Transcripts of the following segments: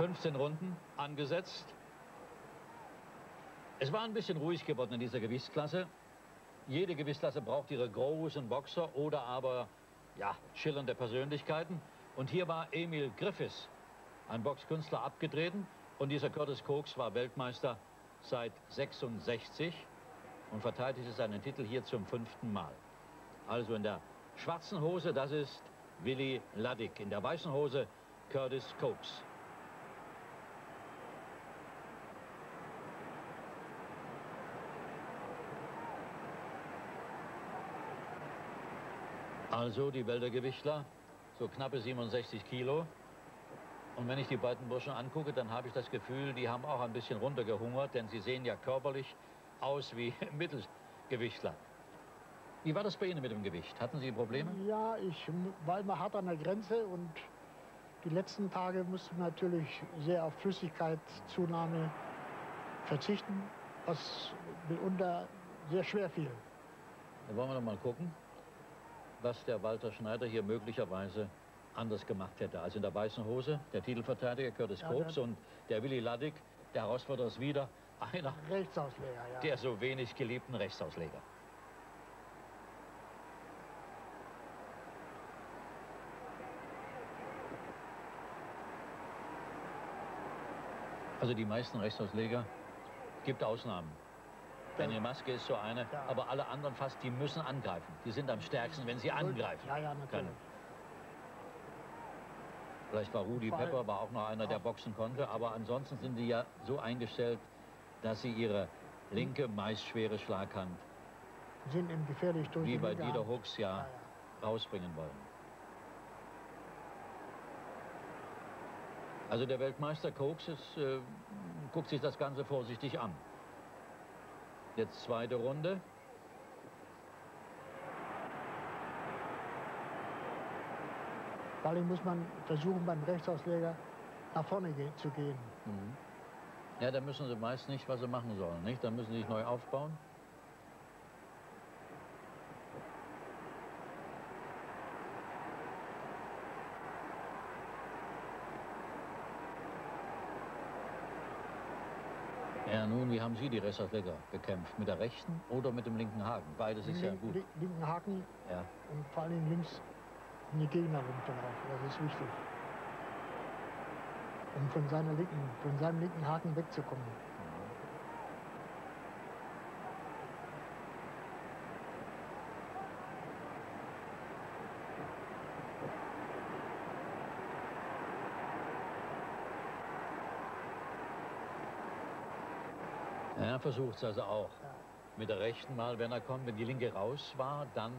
15 Runden angesetzt. Es war ein bisschen ruhig geworden in dieser Gewichtsklasse. Jede Gewichtsklasse braucht ihre großen Boxer oder aber ja, schillernde Persönlichkeiten. Und hier war Emil Griffiths, ein Boxkünstler, abgetreten. Und dieser Curtis Cokes war Weltmeister seit 66 und verteidigte seinen Titel hier zum fünften Mal. Also in der schwarzen Hose, das ist Willy Laddick. In der weißen Hose Curtis Cokes. Also die Weltergewichtler, so knappe 67 Kilo. Und wenn ich die beiden Burschen angucke, dann habe ich das Gefühl, die haben auch ein bisschen runtergehungert, denn sie sehen ja körperlich aus wie Mittelgewichtler. Wie war das bei Ihnen mit dem Gewicht? Hatten Sie Probleme? Ja, ich war immer hart an der Grenze und die letzten Tage musste man natürlich sehr auf Flüssigkeitszunahme verzichten, was mitunter sehr schwer fiel. Dann wollen wir noch mal gucken, was der Walter Schneider hier möglicherweise anders gemacht hätte. Also in der weißen Hose der Titelverteidiger Curtis ja, Kobs und der Willy Laddick, der Herausforderer ist wieder einer Rechtsausleger, ja. der so wenig geliebten Rechtsausleger. Also die meisten Rechtsausleger gibt Ausnahmen. Daniel Maske ist so eine, ja. aber alle anderen fast, die müssen angreifen. Die sind am stärksten, wenn sie angreifen ja, ja, natürlich. können. Vielleicht war Rudi Pepper war auch noch einer, der boxen konnte, aber ansonsten sind die ja so eingestellt, dass sie ihre linke, meist schwere Schlaghand sind eben gefährlich durch wie bei Dieter Hooks ja, rausbringen wollen. Also der Weltmeister Koks ist, äh, guckt sich das Ganze vorsichtig an. Jetzt zweite Runde. Vor muss man versuchen, beim Rechtsausleger nach vorne zu gehen. Mhm. Ja, da müssen sie meist nicht, was sie machen sollen. Nicht? Da müssen sie sich neu aufbauen. Ja, nun, wie haben Sie die Restaurleger bekämpft? Mit der rechten oder mit dem linken Haken? Beides ist Link, ja gut. Linken Haken ja. und vor allem links in die Gegnerrichtung auf. Das ist wichtig. Um von, seiner linken, von seinem linken Haken wegzukommen. Er versucht es also auch. Mit der rechten mal, wenn er kommt, wenn die linke raus war, dann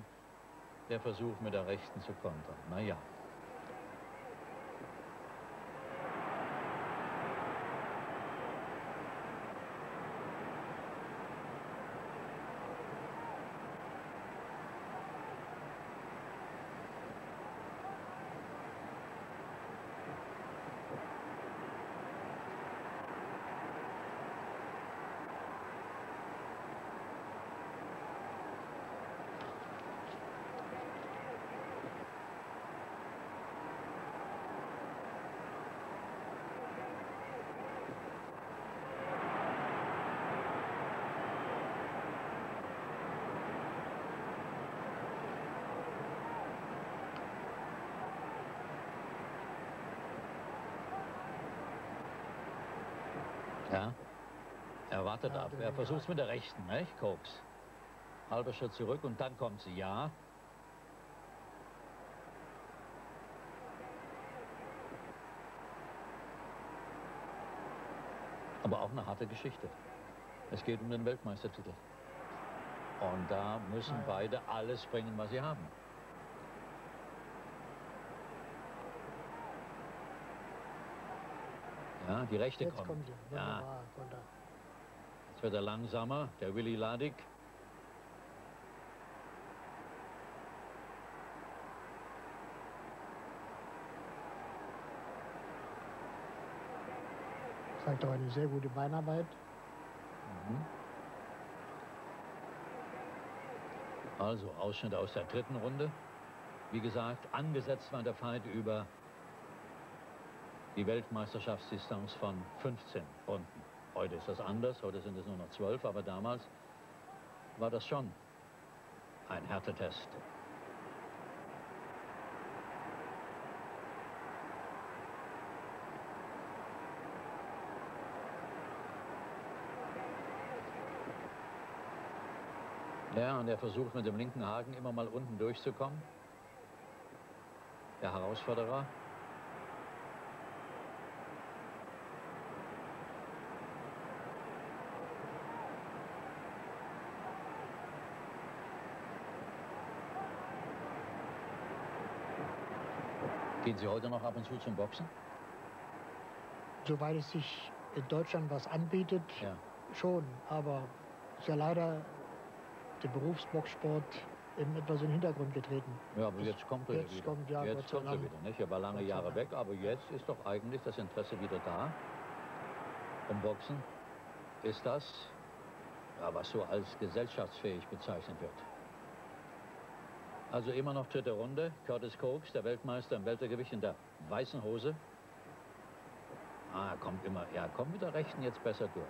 der Versuch mit der rechten zu kontern. Naja. Ja, er wartet ab. Er versucht es mit der rechten, nicht? Koks. Halber Schritt zurück und dann kommt sie. Ja. Aber auch eine harte Geschichte. Es geht um den Weltmeistertitel. Und da müssen beide alles bringen, was sie haben. Ja, die rechte Jetzt kommt. kommt. Ja. Jetzt wird er langsamer, der Willy Ladig. Zeigt auch eine sehr gute Beinarbeit. Mhm. Also Ausschnitt aus der dritten Runde. Wie gesagt, angesetzt war der Fight über die Weltmeisterschaftsdistanz von 15 Runden. Heute ist das anders, heute sind es nur noch 12, aber damals war das schon ein Härtetest. Ja, und er versucht mit dem linken Haken immer mal unten durchzukommen. Der Herausforderer. Gehen Sie heute noch ab und zu zum Boxen? Soweit es sich in Deutschland was anbietet, Ja. schon. Aber ist ja leider der Berufsboxsport eben etwas in den Hintergrund getreten. Ja, aber jetzt kommt er Jetzt wieder. kommt, ja, jetzt kommt er wieder. Nicht? Er war lange Jahre weg, aber jetzt ist doch eigentlich das Interesse wieder da. Um Boxen ist das, ja, was so als gesellschaftsfähig bezeichnet wird. Also immer noch dritte Runde. Curtis Cokes, der Weltmeister im Weltergewicht in der weißen Hose. Ah, kommt immer, ja, kommt mit der rechten jetzt besser durch.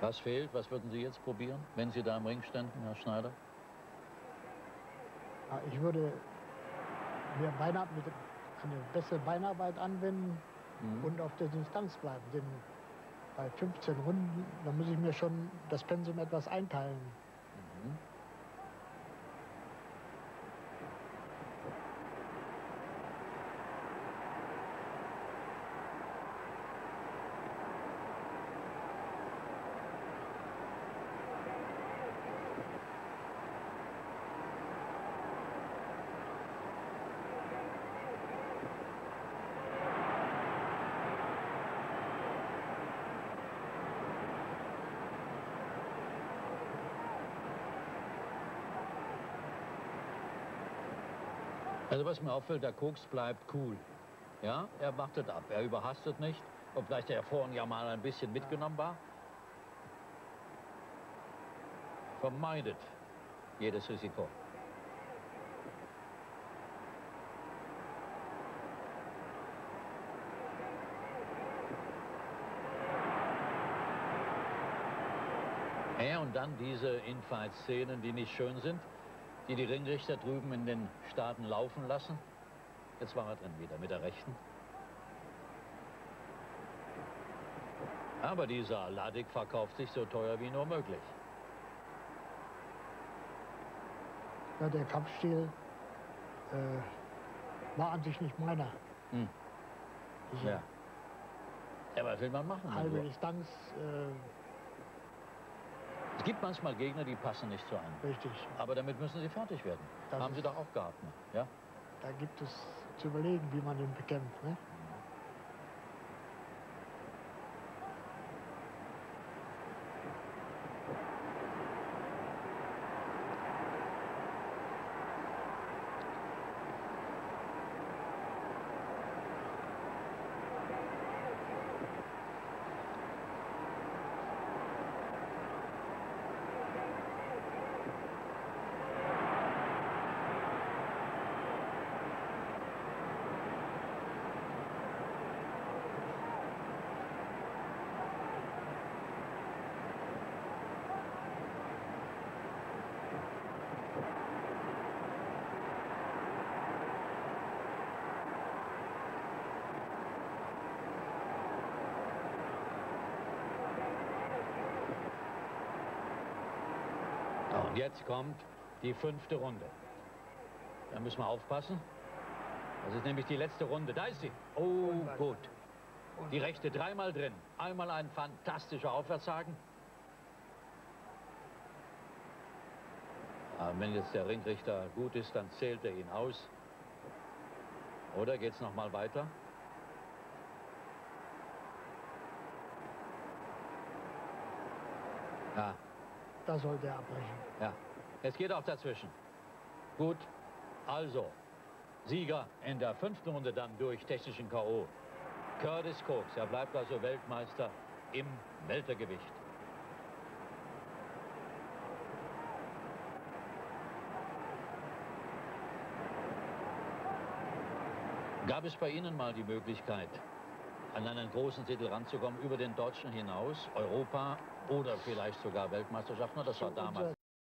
Was fehlt? Was würden Sie jetzt probieren, wenn Sie da im Ring ständen, Herr Schneider? Ja, Ich würde mir Beina, mit eine bessere Beinarbeit anwenden Mhm. und auf der Distanz bleiben. Denn bei 15 Runden, da muss ich mir schon das Pensum etwas einteilen. Also was mir auffällt, der Koks bleibt cool. Ja, er wartet ab, er überhastet nicht, obgleich der vorhin ja mal ein bisschen mitgenommen war. Vermeidet jedes Risiko. Ja, und dann diese Infight-Szenen, die nicht schön sind, die die Ringrichter drüben in den Staaten laufen lassen. Jetzt war er drin wieder mit der rechten. Aber dieser Aladik verkauft sich so teuer wie nur möglich. Ja, der Kampfstil äh, war an sich nicht meiner. Hm. Ja. Ja, was will man machen? halbe Also, Distanz, äh, es gibt manchmal Gegner, die passen nicht zu einem. richtig. Aber damit müssen sie fertig werden. Das Haben sie doch auch gehabt. Ne? Ja? Da gibt es zu überlegen, wie man ihn bekämpft. Ne? Jetzt kommt die fünfte Runde. Da müssen wir aufpassen. Das ist nämlich die letzte Runde. Da ist sie. Oh, gut. Die rechte dreimal drin. Einmal ein fantastischer Aufwärtshaken. Aber wenn jetzt der Ringrichter gut ist, dann zählt er ihn aus. Oder geht's noch mal weiter? Ja, da sollte er abbrechen. Ja, es geht auch dazwischen. Gut, also, Sieger in der fünften Runde dann durch technischen K.O. Curtis Cooks, er bleibt also Weltmeister im Weltergewicht. Gab es bei Ihnen mal die Möglichkeit, an einen großen Titel ranzukommen, über den Deutschen hinaus, Europa oder vielleicht sogar Weltmeisterschaften? Das war damals